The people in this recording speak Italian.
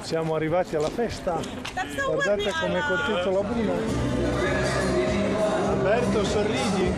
Siamo arrivati alla festa. Guardate come è contento la Bruno. Alberto, sorridi.